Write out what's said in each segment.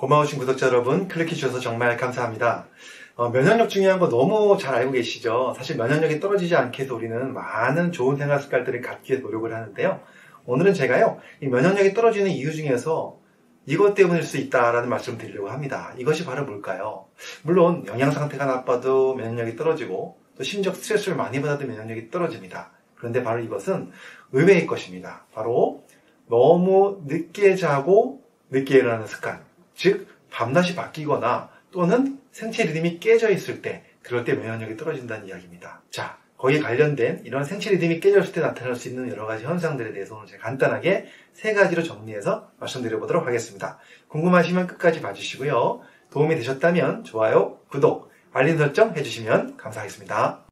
고마우신 구독자 여러분, 클릭해 주셔서 정말 감사합니다. 어, 면역력 중요한 거 너무 잘 알고 계시죠? 사실 면역력이 떨어지지 않게 해서 우리는 많은 좋은 생활 습관들을 갖기 위해 노력을 하는데요. 오늘은 제가요, 이 면역력이 떨어지는 이유 중에서 이것 때문일 수 있다라는 말씀을 드리려고 합니다. 이것이 바로 뭘까요? 물론 영양 상태가 나빠도 면역력이 떨어지고 또 심적 스트레스를 많이 받아도 면역력이 떨어집니다. 그런데 바로 이것은 의외의 것입니다. 바로 너무 늦게 자고 늦게 일어나는 습관. 즉, 밤낮이 바뀌거나 또는 생체 리듬이 깨져 있을 때, 그럴 때 면역력이 떨어진다는 이야기입니다. 자, 거기에 관련된 이런 생체 리듬이 깨졌을 때 나타날 수 있는 여러 가지 현상들에 대해서 오늘 제가 간단하게 세 가지로 정리해서 말씀드려보도록 하겠습니다. 궁금하시면 끝까지 봐주시고요. 도움이 되셨다면 좋아요, 구독, 알림 설정 해주시면 감사하겠습니다.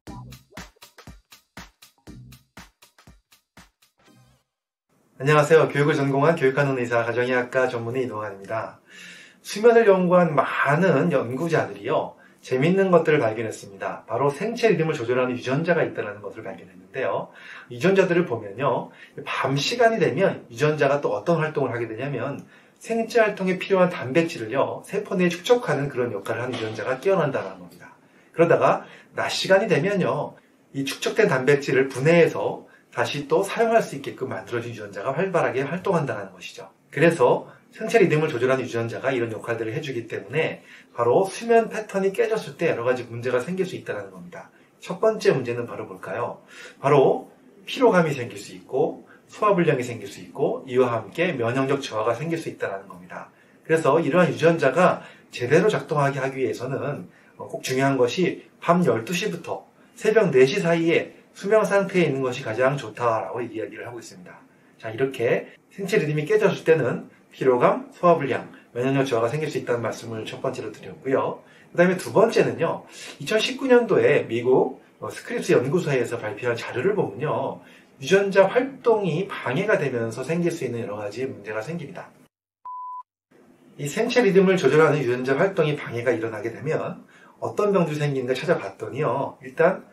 안녕하세요. 교육을 전공한 교육하는 의사 가정의학과 전문의 이동환입니다. 수면을 연구한 많은 연구자들이요. 재밌는 것들을 발견했습니다. 바로 생체 리듬을 조절하는 유전자가 있다는 것을 발견했는데요. 유전자들을 보면요. 밤 시간이 되면 유전자가 또 어떤 활동을 하게 되냐면 생체 활동에 필요한 단백질을요. 세포 내에 축적하는 그런 역할을 하는 유전자가 깨어난다는 겁니다. 그러다가 낮 시간이 되면요. 이 축적된 단백질을 분해해서 다시 또 사용할 수 있게끔 만들어진 유전자가 활발하게 활동한다는 것이죠. 그래서 생체 리듬을 조절하는 유전자가 이런 역할들을 해주기 때문에 바로 수면 패턴이 깨졌을 때 여러 가지 문제가 생길 수 있다는 겁니다. 첫 번째 문제는 바로 뭘까요? 바로 피로감이 생길 수 있고 소화불량이 생길 수 있고 이와 함께 면역력 저하가 생길 수 있다는 겁니다. 그래서 이러한 유전자가 제대로 작동하게 하기 위해서는 꼭 중요한 것이 밤 12시부터 새벽 4시 사이에 수면 상태에 있는 것이 가장 좋다라고 이야기를 하고 있습니다. 자, 이렇게 생체 리듬이 깨졌을 때는 피로감, 소화불량, 면역력 저하가 생길 수 있다는 말씀을 첫 번째로 드렸고요. 그 다음에 두 번째는요, 2019년도에 미국 스크립스 연구소에서 발표한 자료를 보면요, 유전자 활동이 방해가 되면서 생길 수 있는 여러 가지 문제가 생깁니다. 이 생체 리듬을 조절하는 유전자 활동이 방해가 일어나게 되면 어떤 병들이 생기는가 찾아봤더니요, 일단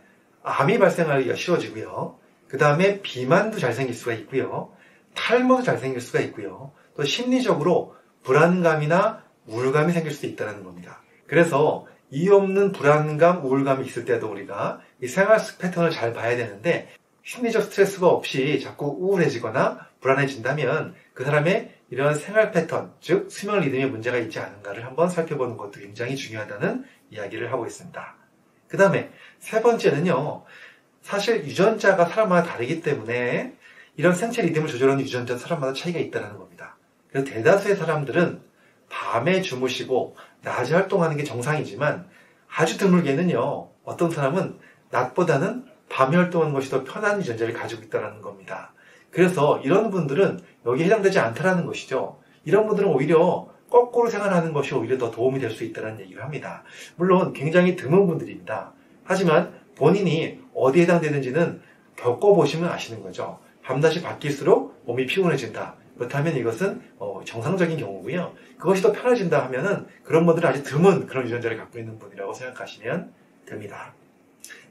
암이 발생하기가 쉬워지고요. 그 다음에 비만도 잘 생길 수가 있고요. 탈모도 잘 생길 수가 있고요. 또 심리적으로 불안감이나 우울감이 생길 수도 있다는 겁니다. 그래서 이유 없는 불안감, 우울감이 있을 때도 우리가 이 생활 패턴을 잘 봐야 되는데 심리적 스트레스가 없이 자꾸 우울해지거나 불안해진다면 그 사람의 이런 생활 패턴, 즉 수면 리듬에 문제가 있지 않은가를 한번 살펴보는 것도 굉장히 중요하다는 이야기를 하고 있습니다. 그 다음에 세 번째는요. 사실 유전자가 사람마다 다르기 때문에 이런 생체 리듬을 조절하는 유전자 사람마다 차이가 있다는 겁니다. 그래서 대다수의 사람들은 밤에 주무시고 낮에 활동하는 게 정상이지만 아주 드물게는요. 어떤 사람은 낮보다는 밤에 활동하는 것이 더 편한 유전자를 가지고 있다는 겁니다. 그래서 이런 분들은 여기에 해당되지 않다라는 것이죠. 이런 분들은 오히려 거꾸로 생활하는 것이 오히려 더 도움이 될 수 있다는 얘기를 합니다. 물론 굉장히 드문 분들입니다. 하지만 본인이 어디에 해당되는지는 겪어보시면 아시는 거죠. 밤낮이 바뀔수록 몸이 피곤해진다. 그렇다면 이것은 어, 정상적인 경우고요. 그것이 더 편해진다 하면은 그런 분들은 아주 드문 그런 유전자를 갖고 있는 분이라고 생각하시면 됩니다.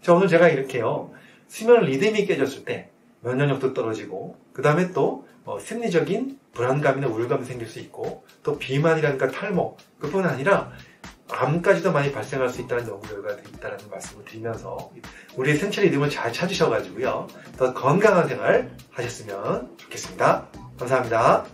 자, 오늘 제가 이렇게요. 수면 리듬이 깨졌을 때 면역력도 떨어지고 그 다음에 또 어, 심리적인 불안감이나 우울감이 생길 수 있고 또 비만이라든가 탈모 그뿐 아니라 암까지도 많이 발생할 수 있다는 연구 결과가 있다는 말씀을 드리면서 우리의 생체 리듬을 잘 찾으셔가지고요 더 건강한 생활 하셨으면 좋겠습니다. 감사합니다.